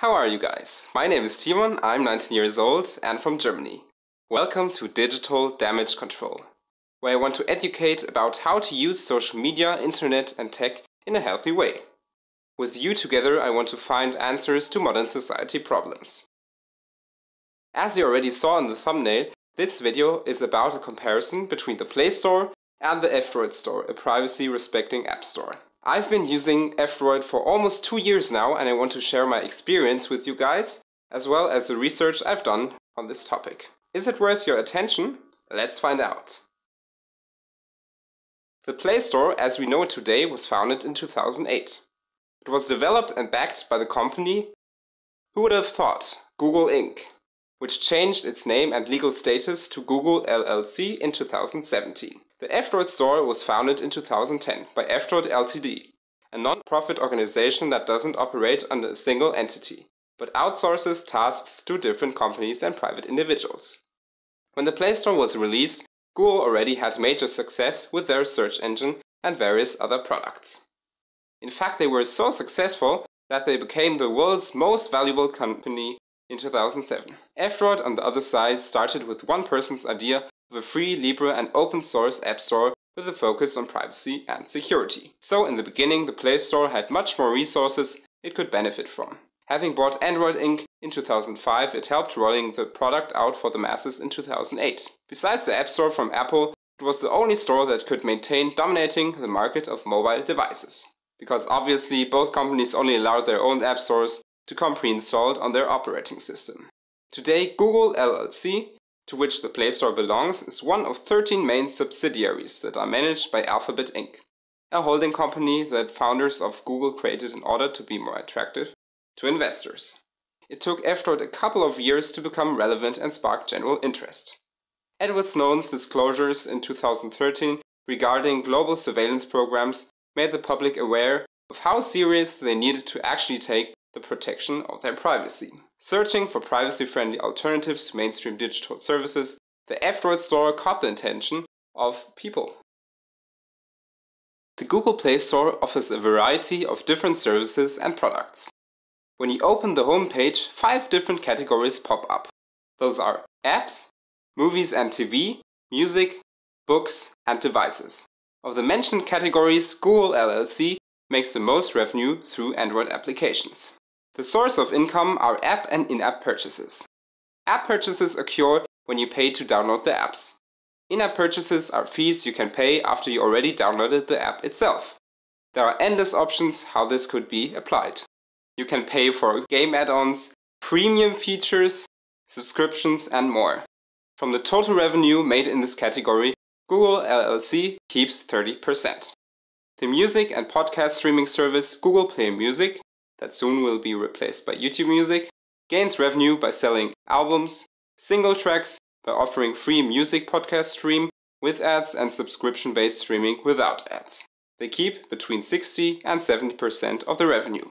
How are you guys? My name is Timon, I'm 19 years old and from Germany. Welcome to Digital Damage Control, where I want to educate about how to use social media, internet and tech in a healthy way. With you together I want to find answers to modern society problems. As you already saw in the thumbnail, this video is about a comparison between the Play Store and the F-Droid Store, a privacy-respecting app store. I've been using F-Droid for almost two years now and I want to share my experience with you guys, as well as the research I've done on this topic. Is it worth your attention? Let's find out. The Play Store, as we know it today, was founded in 2008. It was developed and backed by the company, who would have thought, Google Inc., which changed its name and legal status to Google LLC in 2017. The F-Droid store was founded in 2010 by F-Droid Ltd, a non-profit organization that doesn't operate under a single entity, but outsources tasks to different companies and private individuals. When the Play Store was released, Google already had major success with their search engine and various other products. In fact, they were so successful that they became the world's most valuable company in 2007. F-Droid on the other side started with one person's idea a free, Libre and open source app store with a focus on privacy and security. So in the beginning the Play Store had much more resources it could benefit from. Having bought Android Inc. in 2005, it helped rolling the product out for the masses in 2008. Besides the App Store from Apple, it was the only store that could maintain dominating the market of mobile devices. Because obviously both companies only allowed their own app stores to come pre-installed on their operating system. Today, Google LLC to which the Play Store belongs, is one of 13 main subsidiaries that are managed by Alphabet Inc., a holding company that founders of Google created in order to be more attractive to investors. It took F-Droid a couple of years to become relevant and spark general interest. Edward Snowden's disclosures in 2013 regarding global surveillance programs made the public aware of how serious they needed to actually take the protection of their privacy. Searching for privacy-friendly alternatives to mainstream digital services, the F-Droid store caught the attention of people. The Google Play Store offers a variety of different services and products. When you open the home page, five different categories pop up. Those are apps, movies and TV, music, books and devices. Of the mentioned categories, Google LLC makes the most revenue through Android applications. The source of income are app and in-app purchases. App purchases occur when you pay to download the apps. In-app purchases are fees you can pay after you already downloaded the app itself. There are endless options how this could be applied. You can pay for game add-ons, premium features, subscriptions and more. From the total revenue made in this category, Google LLC keeps 30%. The music and podcast streaming service Google Play Music that soon will be replaced by YouTube Music, gains revenue by selling albums, single tracks, by offering free music podcast stream with ads and subscription based streaming without ads. They keep between 60 and 70% of the revenue.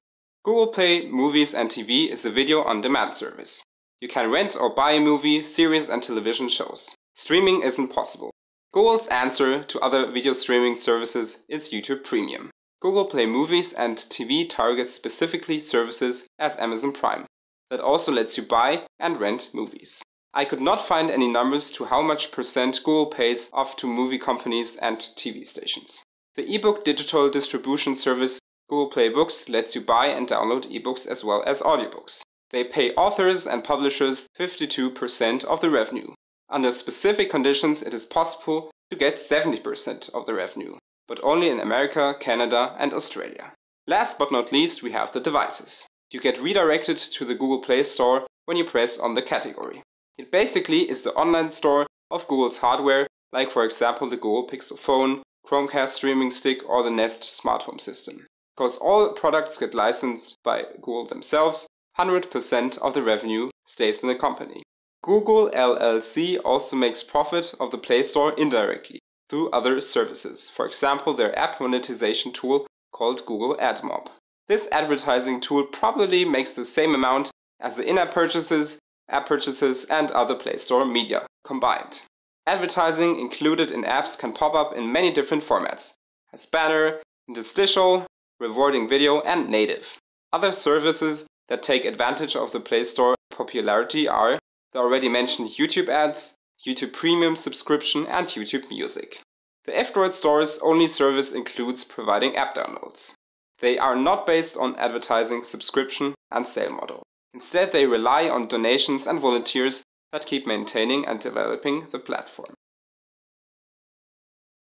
Google Play Movies and TV is a video on demand service. You can rent or buy a movie, series and television shows. Streaming isn't possible. Google's answer to other video streaming services is YouTube Premium. Google Play Movies and TV targets specifically services as Amazon Prime, that also lets you buy and rent movies. I could not find any numbers to how much percent Google pays off to movie companies and TV stations. The ebook digital distribution service Google Play Books lets you buy and download ebooks as well as audiobooks. They pay authors and publishers 52% of the revenue. Under specific conditions, it is possible to get 70% of the revenue but only in America, Canada and Australia. Last but not least, we have the devices. You get redirected to the Google Play Store when you press on the category. It basically is the online store of Google's hardware, like for example the Google Pixel phone, Chromecast streaming stick or the Nest smart home system. Because all products get licensed by Google themselves, 100% of the revenue stays in the company. Google LLC also makes profit of the Play Store indirectly through other services, for example their app monetization tool called Google AdMob. This advertising tool probably makes the same amount as the in-app purchases, app purchases and other Play Store media combined. Advertising included in apps can pop up in many different formats, as banner, interstitial, rewarding video and native. Other services that take advantage of the Play Store popularity are the already mentioned YouTube ads, YouTube Premium subscription, and YouTube Music. The F-Droid Store's only service includes providing app downloads. They are not based on advertising, subscription, and sale model. Instead, they rely on donations and volunteers that keep maintaining and developing the platform.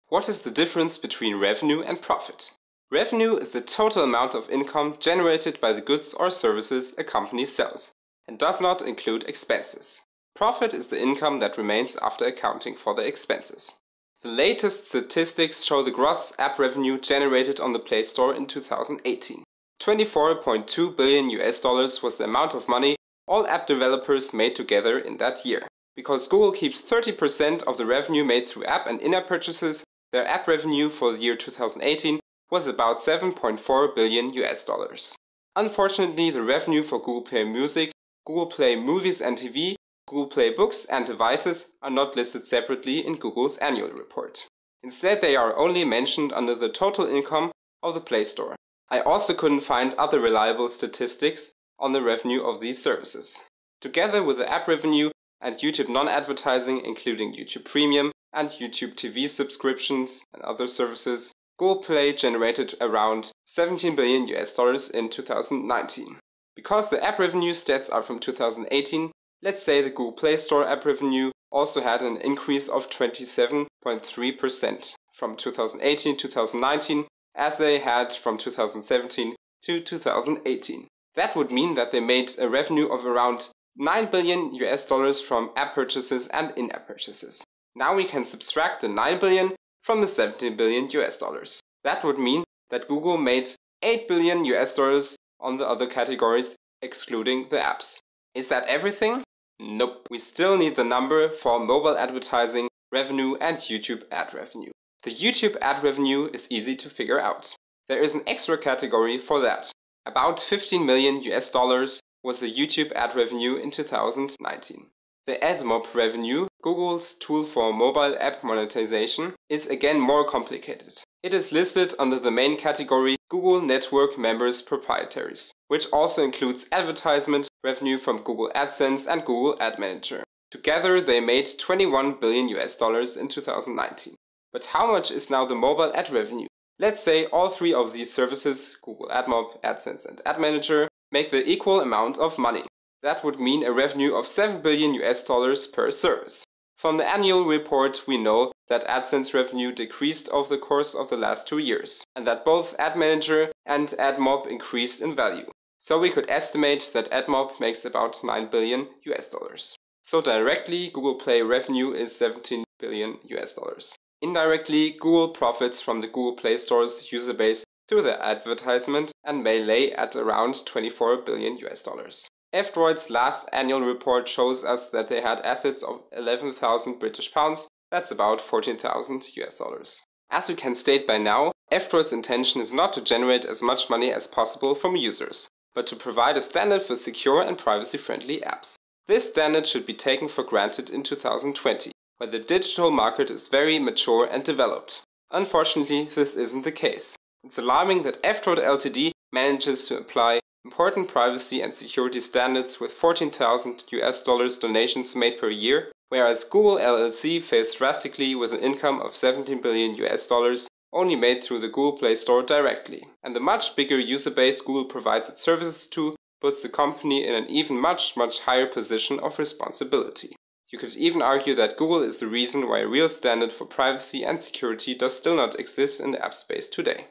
What is the difference between revenue and profit? Revenue is the total amount of income generated by the goods or services a company sells and does not include expenses. Profit is the income that remains after accounting for the expenses. The latest statistics show the gross app revenue generated on the Play Store in 2018. 24.2 billion US dollars was the amount of money all app developers made together in that year. Because Google keeps 30% of the revenue made through app and in-app purchases, their app revenue for the year 2018 was about 7.4 billion US dollars. Unfortunately, the revenue for Google Play Music, Google Play Movies and TV, Google Play Books and devices are not listed separately in Google's annual report. Instead, they are only mentioned under the total income of the Play Store. I also couldn't find other reliable statistics on the revenue of these services. Together with the app revenue and YouTube non-advertising including YouTube Premium and YouTube TV subscriptions and other services, Google Play generated around 17 billion US dollars in 2019. Because the app revenue stats are from 2018, let's say the Google Play Store app revenue also had an increase of 27.3% from 2018 to 2019 as they had from 2017 to 2018. That would mean that they made a revenue of around 9 billion US dollars from app purchases and in-app purchases. Now we can subtract the 9 billion from the 17 billion US dollars. That would mean that Google made 8 billion US dollars on the other categories excluding the apps. Is that everything? Nope. We still need the number for mobile advertising revenue and YouTube ad revenue. The YouTube ad revenue is easy to figure out. There is an extra category for that. About 15 million US dollars was the YouTube ad revenue in 2019. The AdMob revenue, Google's tool for mobile app monetization, is again more complicated. It is listed under the main category Google Network Members Proprietaries, which also includes advertisement revenue from Google AdSense and Google Ad Manager. Together they made 21 billion US dollars in 2019. But how much is now the mobile ad revenue? Let's say all three of these services, Google AdMob, AdSense and Ad Manager, make the equal amount of money. That would mean a revenue of 7 billion US dollars per service. From the annual report, we know that AdSense revenue decreased over the course of the last two years, and that both Ad Manager and AdMob increased in value. So we could estimate that AdMob makes about 9 billion US dollars. So directly, Google Play revenue is 17 billion US dollars. Indirectly, Google profits from the Google Play Store's user base through their advertisement and may lay at around 24 billion US dollars. F-Droid's last annual report shows us that they had assets of 11,000 British pounds, that's about 14,000 US dollars. As we can state by now, F-Droid's intention is not to generate as much money as possible from users, but to provide a standard for secure and privacy-friendly apps. This standard should be taken for granted in 2020, where the digital market is very mature and developed. Unfortunately, this isn't the case. It's alarming that F-Droid Ltd manages to apply important privacy and security standards with 14,000 US dollars donations made per year, whereas Google LLC fails drastically with an income of 17 billion US dollars only made through the Google Play Store directly. And the much bigger user base Google provides its services to puts the company in an even much, much higher position of responsibility. You could even argue that Google is the reason why a real standard for privacy and security does still not exist in the app space today.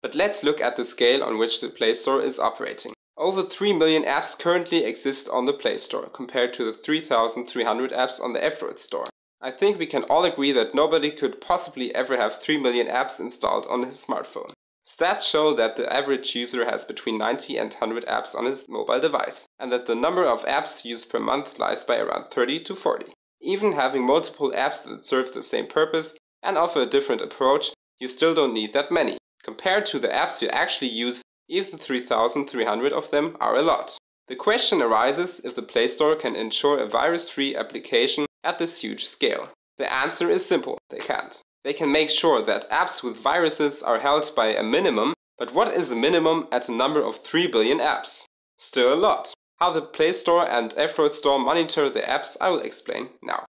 But let's look at the scale on which the Play Store is operating. Over 3 million apps currently exist on the Play Store, compared to the 3,300 apps on the F-Droid Store. I think we can all agree that nobody could possibly ever have 3 million apps installed on his smartphone. Stats show that the average user has between 90 and 100 apps on his mobile device, and that the number of apps used per month lies by around 30 to 40. Even having multiple apps that serve the same purpose and offer a different approach, you still don't need that many. Compared to the apps you actually use, even 3300 of them are a lot. The question arises if the Play Store can ensure a virus-free application at this huge scale. The answer is simple, they can't. They can make sure that apps with viruses are held by a minimum But what is the minimum at a number of 3 billion apps? Still a lot. How the Play Store and F-Droid Store monitor the apps I will explain now.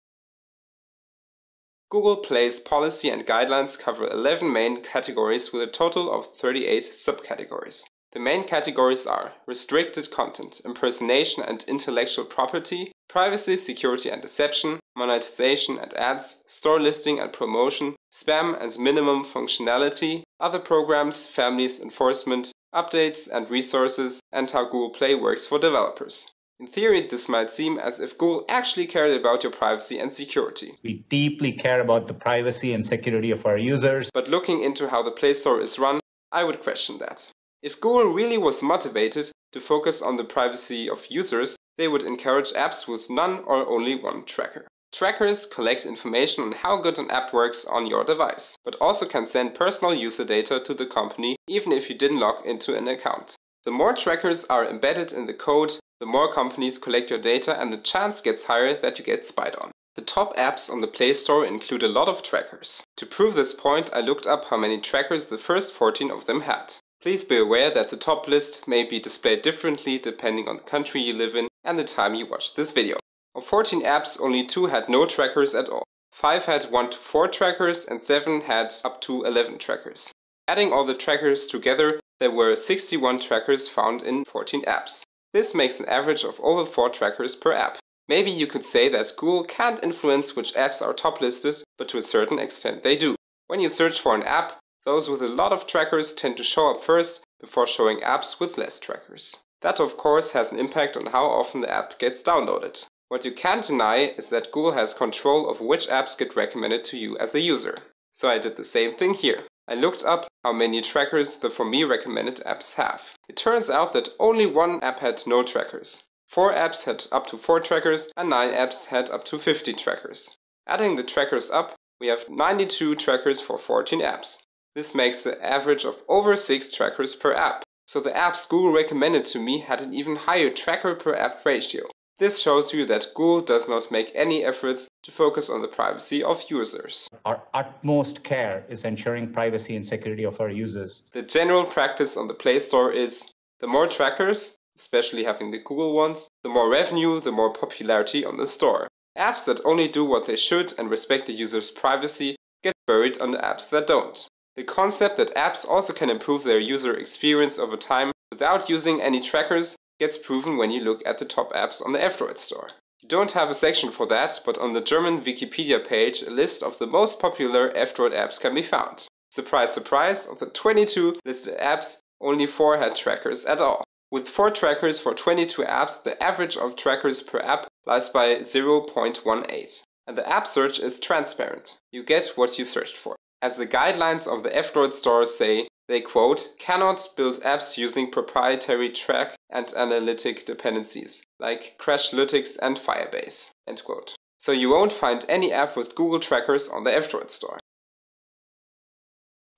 Google Play's policy and guidelines cover 11 main categories with a total of 38 subcategories. The main categories are restricted content, impersonation and intellectual property, privacy, security and deception, monetization and ads, store listing and promotion, spam and minimum functionality, other programs, families, enforcement, updates and resources, and how Google Play works for developers. In theory, this might seem as if Google actually cared about your privacy and security. We deeply care about the privacy and security of our users. But looking into how the Play Store is run, I would question that. If Google really was motivated to focus on the privacy of users, they would encourage apps with none or only one tracker. Trackers collect information on how good an app works on your device, but also can send personal user data to the company even if you didn't log into an account. The more trackers are embedded in the code, the more companies collect your data and the chance gets higher that you get spied on. The top apps on the Play Store include a lot of trackers. To prove this point, I looked up how many trackers the first 14 of them had. Please be aware that the top list may be displayed differently depending on the country you live in and the time you watch this video. Of 14 apps, only 2 had no trackers at all. 5 had 1 to 4 trackers and 7 had up to 11 trackers. Adding all the trackers together, there were 61 trackers found in 14 apps. This makes an average of over 4 trackers per app. Maybe you could say that Google can't influence which apps are top listed, but to a certain extent they do. When you search for an app, those with a lot of trackers tend to show up first before showing apps with less trackers. That of course has an impact on how often the app gets downloaded. What you can't deny is that Google has control of which apps get recommended to you as a user. So I did the same thing here. I looked up how many trackers the for me recommended apps have. It turns out that only one app had no trackers. Four apps had up to 4 trackers and 9 apps had up to 50 trackers. Adding the trackers up, we have 92 trackers for 14 apps. This makes the average of over 6 trackers per app. So the apps Google recommended to me had an even higher tracker per app ratio. This shows you that Google does not make any efforts to focus on the privacy of users. Our utmost care is ensuring privacy and security of our users. The general practice on the Play Store is the more trackers, especially having the Google ones, the more revenue, the more popularity on the store. Apps that only do what they should and respect the user's privacy get buried on the apps that don't. The concept that apps also can improve their user experience over time without using any trackers gets proven when you look at the top apps on the F-Droid store. You don't have a section for that, but on the German Wikipedia page a list of the most popular F-Droid apps can be found. Surprise surprise, of the 22 listed apps, only 4 had trackers at all. With 4 trackers for 22 apps, the average of trackers per app lies by 0.18. And the app search is transparent. You get what you searched for. As the guidelines of the F-Droid store say, they quote, cannot build apps using proprietary track and analytic dependencies, like Crashlytics and Firebase, end quote. So you won't find any app with Google trackers on the F-Droid store.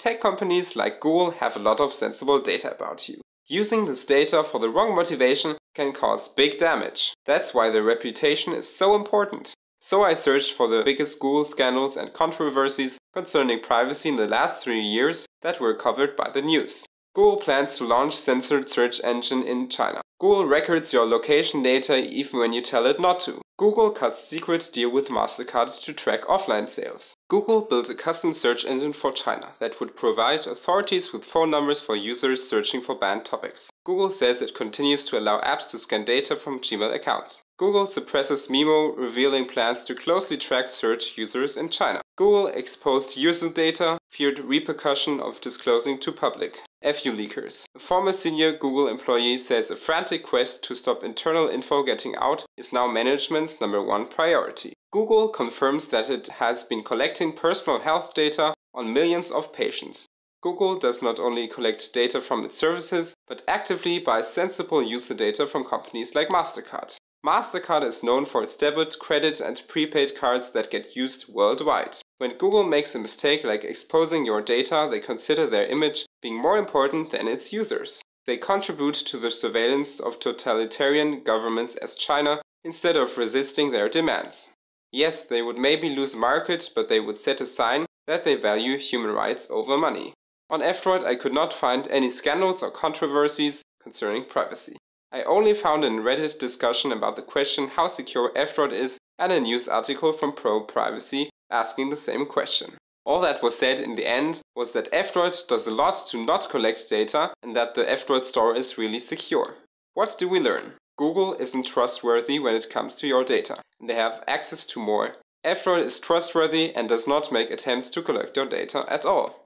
Tech companies like Google have a lot of sensible data about you. Using this data for the wrong motivation can cause big damage. That's why their reputation is so important. So I searched for the biggest Google scandals and controversies concerning privacy in the last three years that were covered by the news. Google plans to launch censored search engine in China. Google records your location data even when you tell it not to. Google cuts secret deal with MasterCard to track offline sales. Google built a custom search engine for China that would provide authorities with phone numbers for users searching for banned topics. Google says it continues to allow apps to scan data from Gmail accounts. Google suppresses Memo, revealing plans to closely track search users in China. Google exposed user data, feared repercussion of disclosing to public. FU leakers. A former senior Google employee says a frantic quest to stop internal info getting out is now management's number one priority. Google confirms that it has been collecting personal health data on millions of patients. Google does not only collect data from its services, but actively buys sensible user data from companies like MasterCard. MasterCard is known for its debit, credit and prepaid cards that get used worldwide. When Google makes a mistake like exposing your data, they consider their image being more important than its users. They contribute to the surveillance of totalitarian governments as China instead of resisting their demands. Yes, they would maybe lose market, but they would set a sign that they value human rights over money. On F-Droid I could not find any scandals or controversies concerning privacy. I only found a Reddit discussion about the question how secure F-Droid is and a news article from Pro Privacy asking the same question. All that was said in the end was that F-Droid does a lot to not collect data and that the F-Droid store is really secure. What do we learn? Google isn't trustworthy when it comes to your data, and they have access to more. F-Droid is trustworthy and does not make attempts to collect your data at all.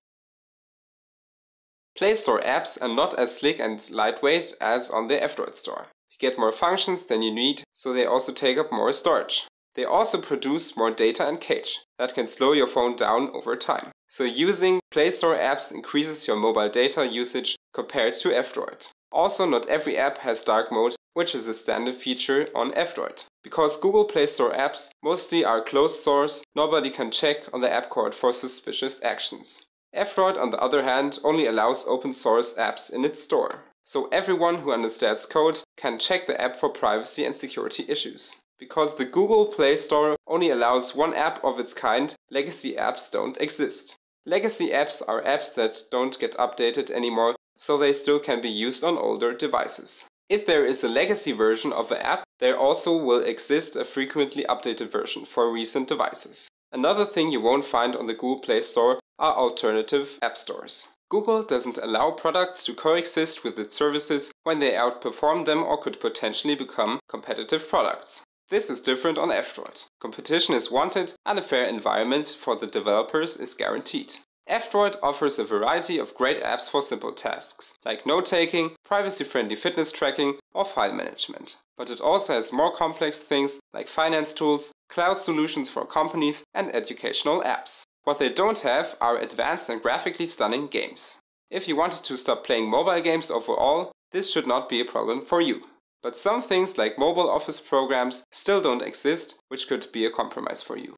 Play Store apps are not as slick and lightweight as on the F-Droid store. You get more functions than you need, so they also take up more storage. They also produce more data and cache that can slow your phone down over time. So using Play Store apps increases your mobile data usage compared to F-Droid. Also, not every app has dark mode, which is a standard feature on F-Droid. Because Google Play Store apps mostly are closed source, nobody can check on the app code for suspicious actions. F-Droid, on the other hand, only allows open source apps in its store. So everyone who understands code can check the app for privacy and security issues. Because the Google Play Store only allows one app of its kind, legacy apps don't exist. Legacy apps are apps that don't get updated anymore, so they still can be used on older devices. If there is a legacy version of an app, there also will exist a frequently updated version for recent devices. Another thing you won't find on the Google Play Store are alternative app stores. Google doesn't allow products to coexist with its services when they outperform them or could potentially become competitive products. This is different on F-Droid. Competition is wanted and a fair environment for the developers is guaranteed. F-Droid offers a variety of great apps for simple tasks, like note-taking, privacy-friendly fitness tracking or file management. But it also has more complex things like finance tools, cloud solutions for companies and educational apps. What they don't have are advanced and graphically stunning games. If you wanted to stop playing mobile games overall, this should not be a problem for you. But some things like mobile office programs still don't exist, which could be a compromise for you.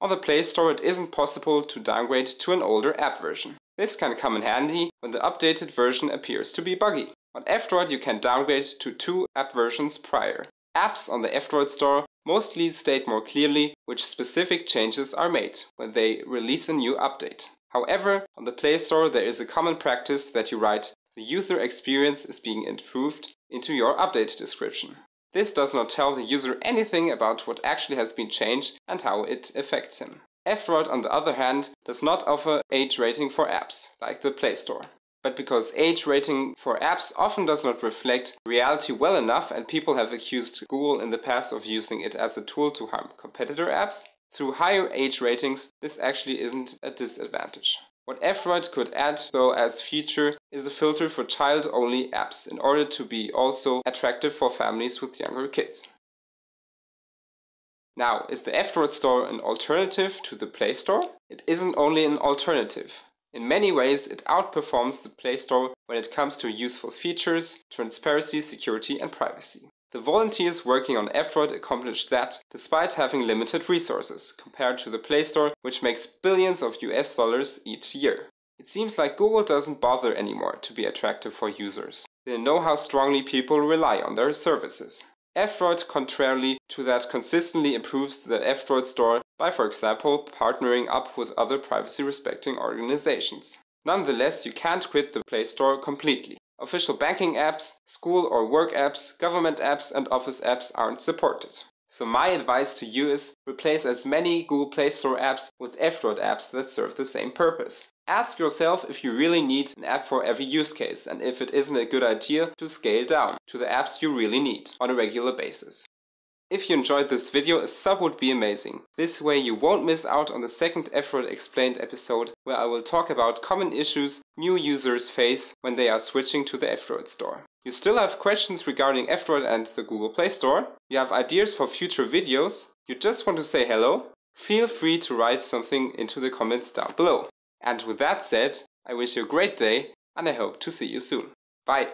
On the Play Store it isn't possible to downgrade to an older app version. This can come in handy when the updated version appears to be buggy. On F-Droid you can downgrade to two app versions prior. Apps on the F-Droid store mostly state more clearly which specific changes are made when they release a new update. However, on the Play Store there is a common practice that you write the user experience is being improved into your update description. This does not tell the user anything about what actually has been changed and how it affects him. F-Droid, on the other hand, does not offer age rating for apps, like the Play Store. But because age rating for apps often does not reflect reality well enough and people have accused Google in the past of using it as a tool to harm competitor apps, through higher age ratings this actually isn't a disadvantage. What F-Droid could add though as feature is a filter for child-only apps in order to be also attractive for families with younger kids. Now, is the F-Droid store an alternative to the Play Store? It isn't only an alternative. In many ways, it outperforms the Play Store when it comes to useful features, transparency, security and privacy. The volunteers working on F-Droid accomplished that despite having limited resources, compared to the Play Store which makes billions of US dollars each year. It seems like Google doesn't bother anymore to be attractive for users. They know how strongly people rely on their services. F-Droid, contrarily to that, consistently improves the F-Droid store by, for example, partnering up with other privacy-respecting organizations. Nonetheless, you can't quit the Play Store completely. Official banking apps, school or work apps, government apps and office apps aren't supported. So my advice to you is replace as many Google Play Store apps with F-Droid apps that serve the same purpose. Ask yourself if you really need an app for every use case and if it isn't a good idea to scale down to the apps you really need on a regular basis. If you enjoyed this video, a sub would be amazing. This way you won't miss out on the second F-Droid Explained episode where I will talk about common issues new users face when they are switching to the F-Droid store. You still have questions regarding F-Droid and the Google Play Store? You have ideas for future videos? You just want to say hello? Feel free to write something into the comments down below. And with that said, I wish you a great day and I hope to see you soon. Bye!